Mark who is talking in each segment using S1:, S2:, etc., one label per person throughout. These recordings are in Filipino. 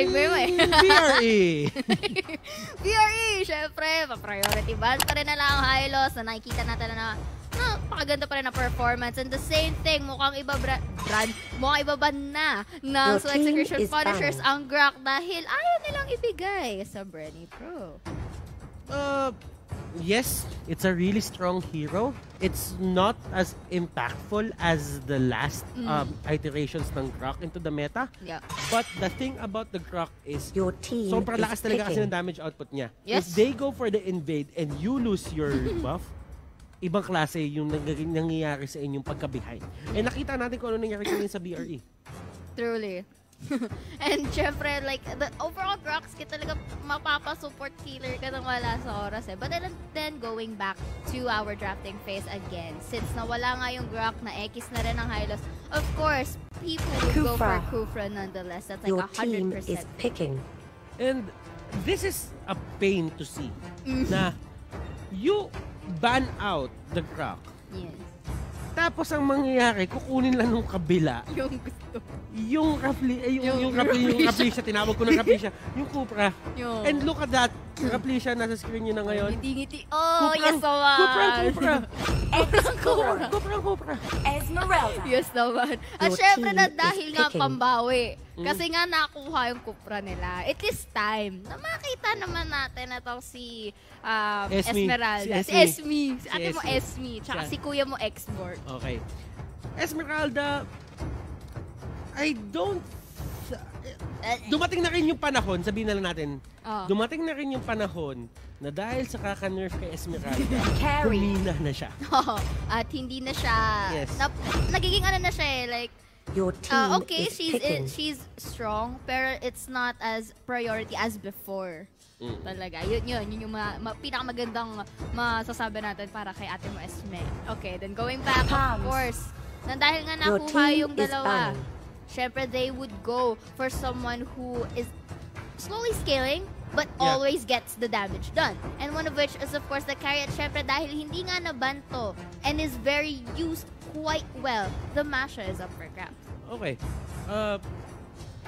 S1: segue mo eh.
S2: BRE!
S1: BRE, syempre, pa-priority ban pa rin na lang ang Hylos na nakikita natin na napakaganda pa rin na performance. And the same thing, mukhang iba bra- brand, mukhang iba ban na ng
S3: Your
S1: so Execution
S3: is
S1: Punishers ang Grak dahil ayaw nilang ibigay sa Brenny Pro.
S2: Uh, yes, it's a really strong hero. It's not as impactful as the last
S1: Mm.
S2: um, iterations ng Grok into the meta.
S1: Yeah.
S2: But the thing about the Grok is
S3: Your team
S2: sobrang
S3: is
S2: lakas talaga kasi ng
S3: picking.
S2: damage output niya.
S1: Yes.
S2: If they go for the invade and you lose your buff, ibang klase yung nang- nangyayari sa inyong pagka-behind. Eh nakita natin kung ano nangyari kanina sa. BRE.
S1: Truly. And syempre, like, the overall Grox, kita talaga mapapa-support killer ka nang wala sa oras eh. But then, then going back to our drafting phase again, since nawala nga yung Grok na X na rin ang Hylos, of course, people will go for
S3: Kufra.
S1: Kufra nonetheless. That's like
S3: Your team
S1: 100%.
S3: is picking.
S2: And this is a pain to see
S1: Mm-hmm.
S2: na you ban out the Grok.
S1: Yes.
S2: Tapos ang mangyayari, kukunin lang nung kabila
S1: Yung gusto.
S2: yung Rapli, eh, yung,
S1: Yung
S2: yung, Rapli, yung
S1: Rafflesia.
S2: Rapli siya, tinawag ko ng Rapli siya, yung Cupra.
S1: Yung...
S2: And look at that, Rapli siya, nasa screen nyo na ngayon.
S1: Hindi ngiti. Oh,
S2: Kuprang-
S1: yes naman.
S2: Kuprang, Cupra.
S1: Kupra.
S2: Kuprang, Cupra.
S4: Esmeralda.
S1: Yes naman. At syempre na dahil nga pambawi.
S2: Mm.
S1: Kasi nga nakuha yung kupra nila. It is time na makita naman natin na to si um,
S2: Esme.
S1: Esmeralda.
S2: Si
S1: Si Esme. Si ate mo
S2: Esme.
S1: Tsaka si kuya mo Export.
S2: Okay. Esmeralda, I don't... Dumating na rin yung panahon, sabihin na lang natin,
S1: Oh.
S2: dumating na rin yung panahon na dahil sa kaka-nerf kay Esmeralda,
S4: Carry.
S2: humina na siya.
S1: Oo. At hindi na siya,
S2: Yes.
S1: nap- nagiging ano na siya eh, like,
S3: Your team
S1: uh, okay,
S3: is
S1: she's
S3: picking.
S1: she's strong, pero it's not as priority as before.
S2: Mm.
S1: Talaga. Yun yun, yun yung ma, ma, pinakamagandang masasabi natin para kay ate mo Esme. Okay, then going back, of
S4: Palms.
S1: course, na dahil nga nakuha yung dalawa, syempre they would go for someone who is slowly scaling but
S2: Yeah.
S1: always gets the damage done. And one of which is of course the carry at syempre dahil hindi nga nabanto and is very used quite well, the Masha is up for grabs.
S2: Okay. Uh,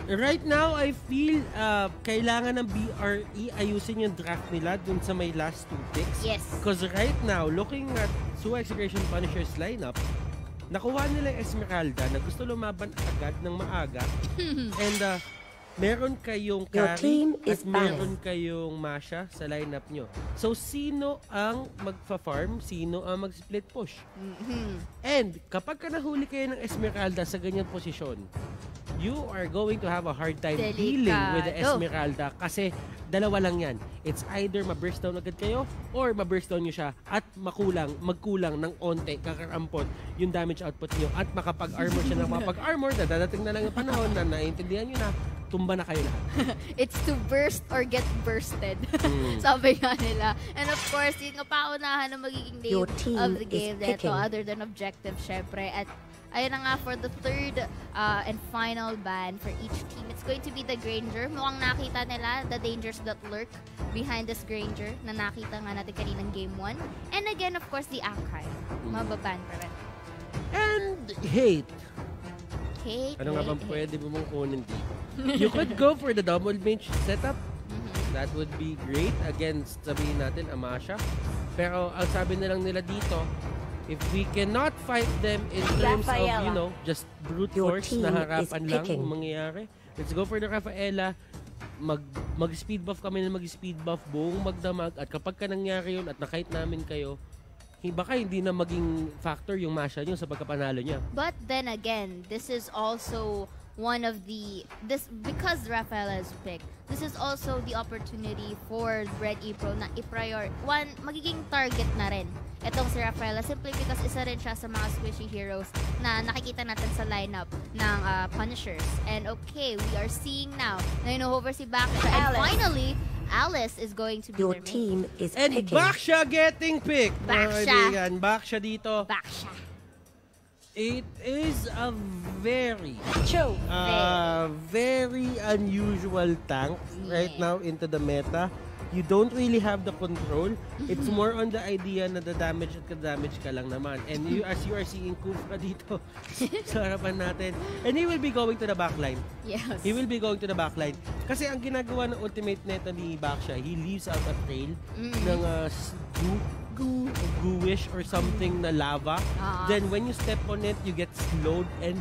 S2: right now, I feel uh, kailangan ng BRE ayusin yung draft nila dun sa may last two picks.
S1: Yes.
S2: Because right now, looking at Suwa Execution Punishers lineup, nakuha nila yung Esmeralda na gusto lumaban agad ng maaga. And uh, meron kayong
S3: team
S2: at meron kayong Masha sa lineup nyo. So, sino ang magfa-farm? Sino ang mag-split push?
S1: Mhm.
S2: And kapag ka nahuli kayo ng Esmeralda sa ganyang posisyon, you are going to have a hard time
S1: Delikado.
S2: dealing with the Esmeralda kasi dalawa lang yan. It's either ma-burst down agad kayo or ma-burst down nyo siya at makulang, magkulang ng onte, kakarampot yung damage output nyo at makapag-armor siya ng makapag-armor na dadating na lang yung panahon na naiintindihan nyo na tumba na kayo lahat.
S1: It's to burst or get bursted.
S2: Mm.
S1: Sabi nga nila. And of course, yun nga paunahan na magiging name
S3: Your team
S1: of the game dito other than objective, syempre. At ayun na nga for the third uh, and final ban for each team. It's going to be the Granger. Mukhang nakita nila the dangers that lurk behind this Granger na nakita nga natin kaninang game 1. And again, of course, the Akai. Mababan pa rin.
S2: And hate.
S1: Hate,
S2: Ano nga
S1: hate,
S2: bang
S1: hate.
S2: pwede mo mong kunin dito? You could go for the double mage setup. That would be great against, sabihin natin, Amasha. Pero ang sabi na lang nila dito, if we cannot fight them in terms of,
S4: Rafaela.
S2: you know, just brute
S3: Your
S2: force na harapan lang
S3: picking.
S2: ang mangyayari, let's go for the Rafaela. Mag, mag-speed buff kami na mag-speed buff, buong magdamag. At kapag ka nangyari yun at nakait namin kayo, baka hindi na maging factor yung Masha nyo sa pagkapanalo niya.
S1: But then again, this is also one of the this because Rafaela is picked. This is also the opportunity for Red April na i-prior one magiging target na rin itong si Rafaela simply because isa rin siya sa mga squishy heroes na nakikita natin sa lineup ng uh, Punishers. And okay, we are seeing now na ino-hover si Baksha. And
S4: Alice.
S1: finally, Alice is going to be
S3: Your
S1: their main.
S3: team is
S2: And
S3: picking.
S2: Baksha getting picked!
S1: Baksha.
S2: Baksha dito.
S1: Baksha.
S2: It is a very
S4: Cho.
S2: uh, very unusual tank right now into the meta. you don't really have the control. It's more on the idea na the damage at ka-damage ka lang naman. And you, as you are seeing Kufra dito sa harapan natin. And he will be going to the backline.
S1: Yes.
S2: He will be going to the backline. Kasi ang ginagawa ng ultimate neto ni Baksha, he leaves out a trail
S1: Mm.
S2: ng uh, s- goo, goo, gooish or something na lava.
S1: Ah.
S2: Then when you step on it, you get slowed and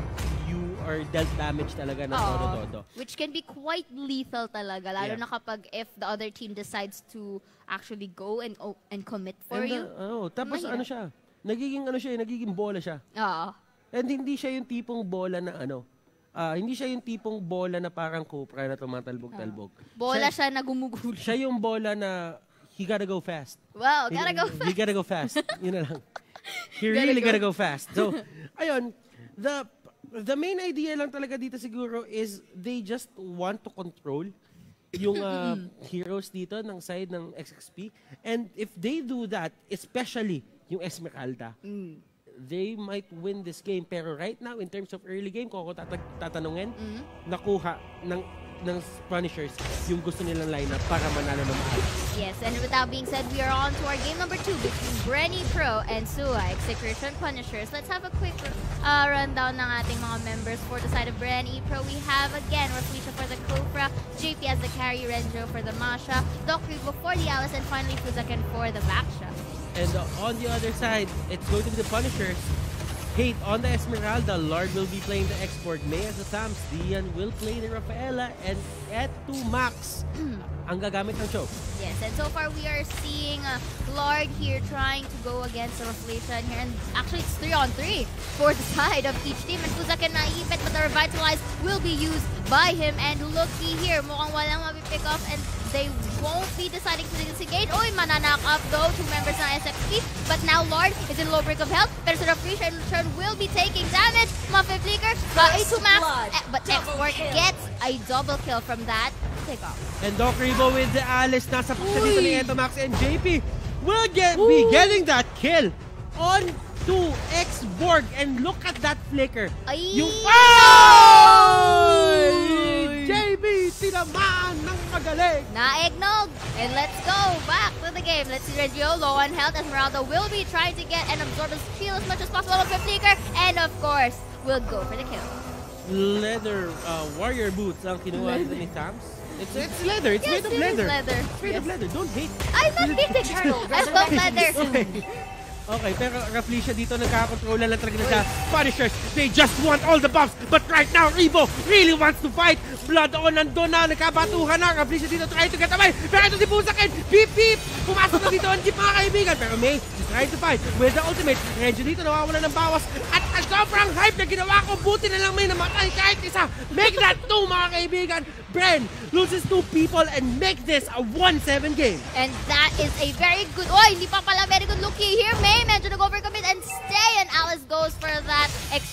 S2: you are dealt damage talaga ng todo-todo.
S1: Which can be quite lethal talaga, lalo
S2: Yeah.
S1: na kapag if the other team decides to actually go and oh, and commit for
S2: And,
S1: you.
S2: uh, oh, tapos
S1: Mahirap.
S2: ano siya, nagiging ano siya, eh, nagiging bola siya.
S1: Oo.
S2: And hindi siya yung tipong bola na ano, ah, hindi siya yung tipong bola na parang Cupra na tumatalbog-talbog.
S1: Bola
S2: siya,
S1: siya na gumugul.
S2: siya yung bola na he gotta go fast.
S1: Wow, gotta go
S2: He
S1: fast.
S2: gotta go fast. Yun na lang.
S1: Gotta
S2: really
S1: go.
S2: gotta go fast. So, ayun, the the main idea lang talaga dito siguro is they just want to control yung uh, heroes dito ng side ng XXP. And if they do that, especially yung Esmeralda,
S1: Mm.
S2: they might win this game. Pero right now, in terms of early game, kung ako tatag- tatanungin,
S1: Mm.
S2: nakuha ng ng Punishers yung gusto nilang lineup para manalo ng maayos.
S1: Yes, and with that being said, we are on to our game number two between Brenny Pro and Sua, Execution Punishers. Let's have a quick uh, rundown ng ating mga members for the side of Brenny Pro. We have again Raflisha for the Cobra, JP as the carry, Renjo for the Masha, Doc Rigo for the Alice, and finally Fuzaken for the Baksha.
S2: And uh, on the other side, it's going to be the Punishers. Hate on the Esmeralda. Lord will be playing the export. May as the Tams. Dian will play the Rafaela. And Etu Max ang gagamit ng choke.
S1: Yes, and so far we are seeing uh, Lord here trying to go against Reflection here. And actually, it's 3 on 3 for the side of each team. And Fuzaken naipit, but the Revitalize will be used by him. And looky here, mukhang walang mapipick off. And they won't be deciding to disengage. Oy, mananack up though, two members ng SXP. But now Lord is in low break of health. Pero si Reflection will be taking damage. Muffin Flicker, uh, A2 Max. eh, but
S3: Double
S1: Export
S3: kill.
S1: gets a double kill from that pick off.
S2: And Doc Ribo with the Alice. Nasa paksa dito ni Eto Max. And JP will get be getting that kill on to X-Borg. And look at that flicker.
S1: Ay!
S2: Yung... Ay! JB, tinamaan ng magaling.
S1: Na-eggnog! And let's go back to the game. Let's see Reggio low on health. Esmeralda will be trying to get an absorbance shield as much as possible on Flicker. And of course, we'll go for the kill.
S2: leather uh, warrior boots ang kinuha
S1: Leather.
S2: ni Tams. It's, it's leather. It's
S1: Yes,
S2: made of
S1: it is
S2: leather.
S1: leather.
S2: It's made of
S1: Yes.
S2: leather. Don't hate.
S1: I'm not hitting
S3: Turtle
S1: I love leather.
S2: Okay. Okay, pero Raflisha dito nagkakakontrola lang talaga na sa Punishers. They just want all the buffs. But right now, Rebo really wants to fight. Blood on nandun na, nagkabatuhan na. Raflisha dito trying to get away. Pero ito si Busakin. Beep, beep. Pumasok na dito ang jeep mga kaibigan. Pero May is trying to fight with the ultimate. Renjo dito nawawala ng bawas. At ang sobrang hype na ginawa ko. Buti na lang may namatay kahit isa. Make that two mga kaibigan. Bren loses two people and make this a 1-7 game.
S1: And that is a very good... Oy, hindi pa pala very good look here.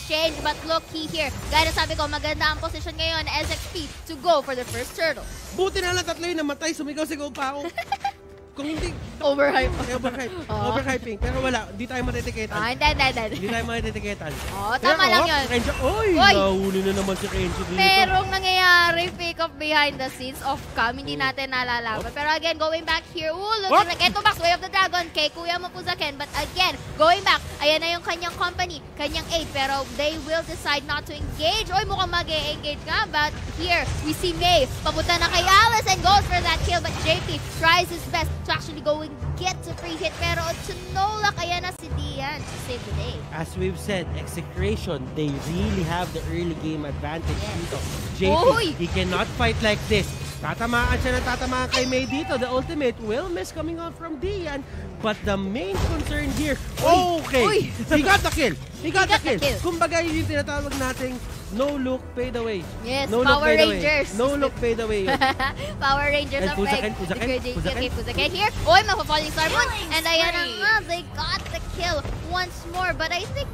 S1: Exchange. But look here. Gaya sabi ko, maganda ang position ngayon SXP to go for the first turtle.
S2: Buti na lang tatlo yung namatay, sumigaw-sigaw pa ako. Kung hindi,
S1: Overhype.
S2: overhype,
S1: Oo.
S2: overhyping. Pero wala, hindi tayo matitiketan.
S1: Ah, hindi, hindi, hindi.
S2: Hindi tayo matitiketan.
S1: Oo, tama lang yun.
S2: Renjo, oy,
S1: Oy!
S2: nahuli na naman si Renjo dito.
S1: Merong nangyayari pick up behind the scenes of cam. Hindi natin nalalaman. Pero again, going back here. Ooh, looks
S2: Oh!
S1: like ito Max, Way of the Dragon kay Kuya Mapuzaken. But again, going back, ayan na yung kanyang company, kanyang aid. Pero they will decide not to engage. Oy, mukhang mag-engage nga. But here, we see May. Papunta na kay Alice and goes for that kill. But JP tries his best to actually go and get the free hit. Pero to no luck, ayan na si Dian to save the day.
S2: As we've said, execution, they really have the early game advantage
S1: Yes.
S2: dito. JP,
S1: Oy!
S2: he cannot fight like this. Tatamaan siya ng tatamaan kay May dito. The ultimate will miss coming out from Dian. But the main concern here, okay,
S1: Uy!
S2: he got the kill. He got,
S1: got
S2: the,
S1: the
S2: kill.
S1: kill.
S2: Kumbaga yun yung tinatawag nating no look fade away.
S1: Yes,
S2: no look
S1: Power
S2: away.
S1: Rangers.
S2: No look fade away. yun.
S1: Power Rangers
S2: And
S1: of
S2: Puzaken. Puzaken,
S1: Okay,
S2: Puzaken.
S1: okay, Puzaken here. Oy, mapapalling Star Moon. And ayan na nga, they got the kill once more. But I think,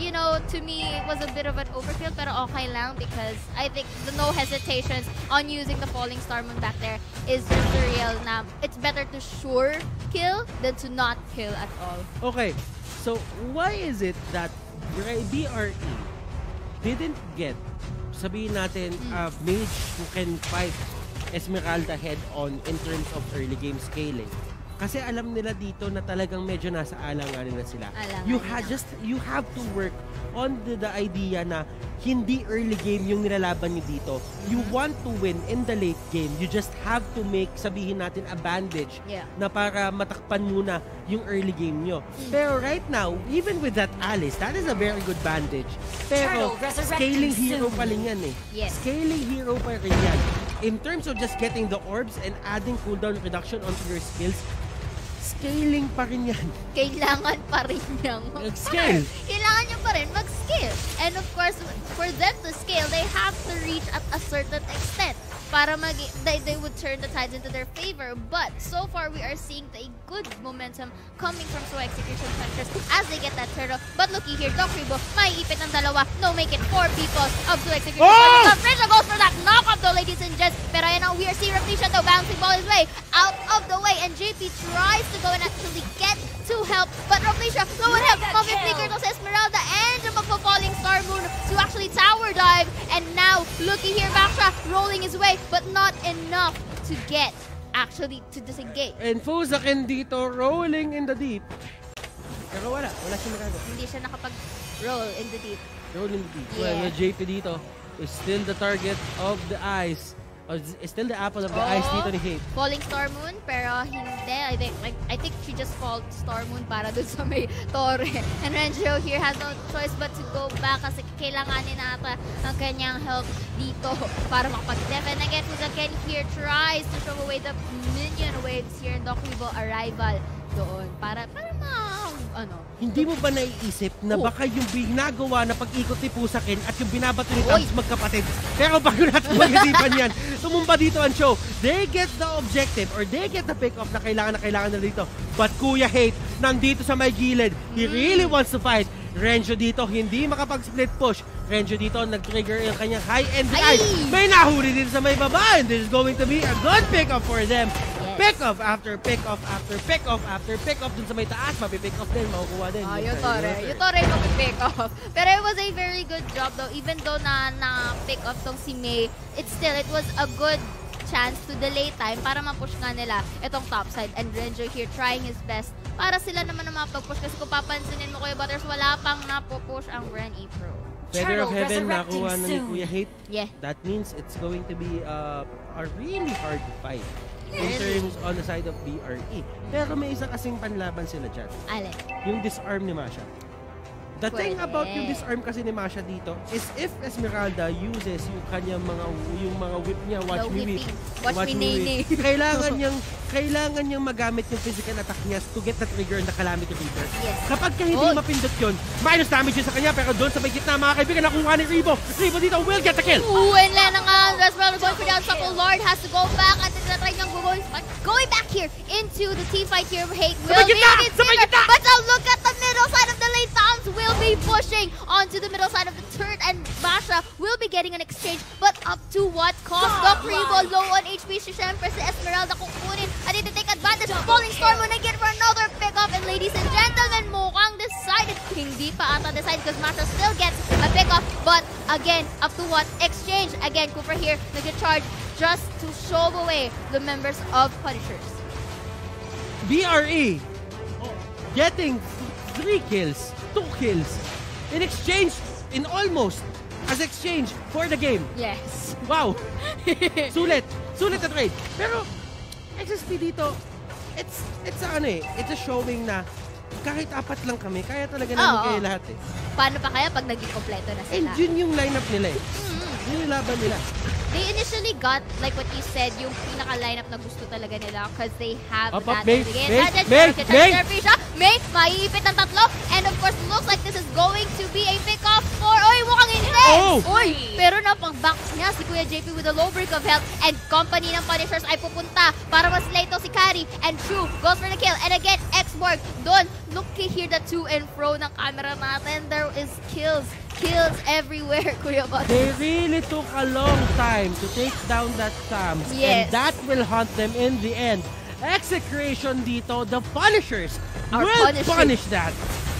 S1: you know, to me, it was a bit of an overkill. Pero okay lang because I think the no hesitations on using the falling Star Moon back there is just the real na it's better to sure kill than to not kill at all.
S2: Okay, so why is it that BRE didn't get, sabihin natin,
S1: Hmm.
S2: a mage who can fight Esmeralda head-on in terms of early game scaling. Kasi alam nila dito na talagang medyo nasa alanganin na sila.
S1: Alanganin
S2: you ha just you have to work on the, the idea na hindi early game yung nilalaban nyo dito. You want to win in the late game. You just have to make, sabihin natin, a bandage
S1: Yeah.
S2: na para matakpan muna yung early game nyo. Pero right now, even with that Alice, that is a very good bandage. Pero scaling hero pa rin yan eh.
S1: Yes.
S2: Scaling hero pa rin yan. In terms of just getting the orbs and adding cooldown reduction onto your skills, scaling pa rin yan.
S1: Kailangan pa rin niyang
S2: Scale.
S1: Kailangan niyo pa rin mag-scale. And of course, for them to scale, they have to reach at a certain extent para mag they, they would turn the tides into their favor. But so far, we are seeing a good momentum coming from Slow Execution Hunters as they get that turtle. But looky here, Doc Ribo, may ipit ng dalawa. No, make it four people of Slow Execution
S2: Oh!
S1: Hunters. Frisha goes for that knockoff though, ladies and gents. Pero ayan now, we are seeing Rapisha though, bouncing ball his way out of the way. And JP tries to go and actually get to help. But Rapisha, no one help.
S3: Mega
S1: Mami
S3: kill.
S1: flicker to sa Esmeralda and yung magpa-falling Star Moon to actually tower dive. And now, looky here, Baksha rolling his way, but not enough to get actually to disengage.
S2: And Fuzakin dito, rolling in the deep. Pero wala, wala siya magagawa.
S1: Hindi siya nakapag-roll in the deep.
S2: Rolling in the deep.
S1: Yeah.
S2: Well, JP dito is still the target of the eyes. Is still the apple of the eyes
S1: Oh.
S2: dito ni Hate.
S1: Falling Star Moon, pero hindi. I think like I think she just called Star Moon para dun sa may torre. And Renjo here has no choice but to go back kasi kailanganin nata ang kanyang help dito para makapag-def. And again, Fuzaken here tries to throw away the minion waves here in Dokuibo arrival doon para para ma ano
S2: Hindi mo ba naiisip na
S1: Oh.
S2: baka yung ginagawa na pag-ikot ni Pusakin at yung binabato ni. Tams magkapatid? Pero bago natin mag-isipan yan, tumumba dito ang show. They get the objective or they get the pick-off na kailangan na kailangan na dito. But Kuya Hate, nandito sa may gilid. He
S1: Mm.
S2: really wants to fight. Renjo dito, hindi makapag-split push. Renjo dito, nag-trigger yung kanyang high-end eye. May nahuli din sa may baba. And this is going to be a good pick-off for them.
S1: Yes.
S2: Pick-off after pick-off after pick-off after pick-off dun sa may taas. Mapipick off din, makukuha din.
S1: Ah, yung
S2: sir.
S1: Yung Torre yung pick off. Pero it was a very good job though. Even though na, na pick off tong si May, it still, it was a good chance to delay time para ma-push nga nila itong top side. And Renjo here trying his best para sila naman na mapag-push. Kasi kung papansinin mo Kuya Butters, wala pang napo-push ang Ren E Pro.
S2: Feather of Heaven nakuha na ni. Kuya Hate.
S1: Yeah.
S2: That means it's going to be uh, a really hard fight in terms on the side of BRE. Pero may isa kasing panlaban sila dyan.
S1: Alin?
S2: Yung disarm ni Masha. The thing
S1: Pwede.
S2: about yung disarm kasi ni Masha dito is if Esmeralda uses yung kanyang mga yung mga whip niya, watch
S1: No
S2: me whip.
S1: whipping. Watch me nay-nay.
S2: kailangan niyang kailangan niyang magamit yung physical attack niya to get the trigger and the calamity reaper.
S1: Yes.
S2: Kapag ka hindi
S1: Oh.
S2: mapindot yun, minus damage yun sa kanya pero doon sa may gitna mga kaibigan nakuha ni Rivo. Rivo dito will get the kill.
S1: Ooh, and then ang uh, Esmeralda going for the unstoppable Lord has to go back at the try niyang going, going back here into the team fight here. Hate will
S2: may
S1: bigger,
S2: gitna!
S1: but now look at the middle side of the lane. Towns will be pushing onto the middle side of the turret and Basha will be getting an exchange, but up to what cost? Doc Rivo low on HP si syempre si Esmeralda kukunin at ito take advantage. Falling Storm will get for another pick up and ladies and gentlemen, mukhang decided. Hindi pa ata decided because Masha still gets a pick up, but again, up to what? Exchange. Again, Cooper here, nag-charge just to show away the members of Punishers.
S2: BRE getting three kills, two kills in exchange in almost as exchange for the game.
S1: Yes.
S2: Wow! Sulit! Sulit na trade. Pero, XSP dito, it's, it's ano eh, it's a showing na kahit apat lang kami, kaya talaga namin
S1: Oo.
S2: kayo lahat eh.
S1: Paano pa kaya pag naging kompleto na
S2: And
S1: sila?
S2: yun yung lineup nila eh.
S1: Mm.
S2: Yun yung laban nila.
S1: They initially got, like what you said, yung pinaka-lineup na gusto talaga nila because they have
S2: Up, up,
S1: that
S2: May,
S1: again.
S2: May,
S1: Advantage,
S2: May,
S1: Advantage,
S2: May!
S1: Maiipit ng tatlo. And of course, looks like this is going to be a pick-off for, oy, mukhang hindi!
S2: Oh!
S1: Oy, pero napang-box niya si Kuya JP with a low break of health and company ng Punishers ay pupunta para mas-slay to si Kari and True goes for the kill. And again, X-Borg, doon, look here the to and fro ng camera natin. There is kills, kills everywhere, Kuya Bot.
S2: They really took a long time to take down that Sams. And
S1: Yes.
S2: that will haunt them in the end. Execration dito, the Punishers
S1: Are
S2: will
S1: punishing.
S2: punish that.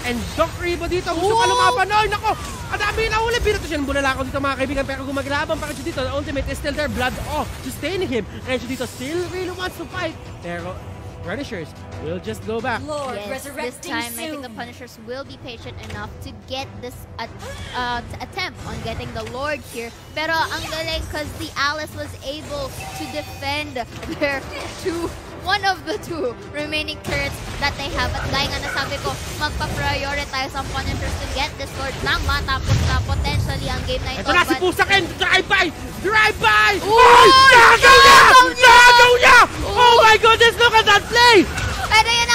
S2: And Doc Ribo dito, gusto pa
S1: Oh!
S2: lumaban. Ay, nako! Ang dami na uli. Binato siya ng bulalakaw dito mga kaibigan. Pero gumaglaban pa Renzo dito. The ultimate is still there. Blood off. Sustaining him. Renzo dito still really wants to fight. Pero Punishers will just go back.
S3: Lord,
S1: Yes, this time I think
S3: soon.
S1: the Punishers will be patient enough to get this at, uh, to attempt on getting the Lord here. Pero ang galing because the Alice was able to defend their two one of the two remaining turrets that they have. At gaya nga nasabi ko, magpa-prioritize ang Punishers to get this Lord nang matapos na potentially ang game na ito.
S2: Ito na si
S1: But-
S2: Pusakin! Drive-by! Drive-by! Ay! Nagaw niya!
S1: Nagaw niya!
S2: Oh my goodness! Look at that play!
S1: And ayan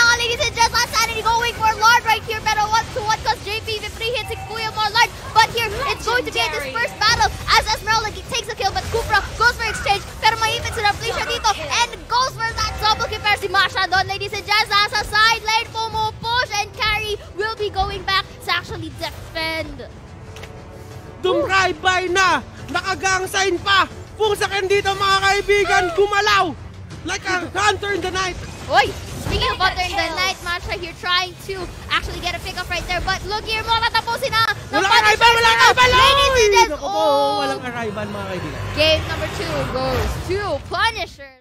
S2: Pusakin dito mga kaibigan! Gumalaw! Like a hunter in the night!
S1: Oy! Speaking of Butter in the. Night, Masha here trying to actually get a pick up right there. But look here, mga katapusin na. ng
S2: Walang arrival! Walang arrival!
S1: Ladies and
S2: Naku po!
S1: oh!
S2: Walang arrival mga kaibigan.
S1: Game number two goes to Punishers.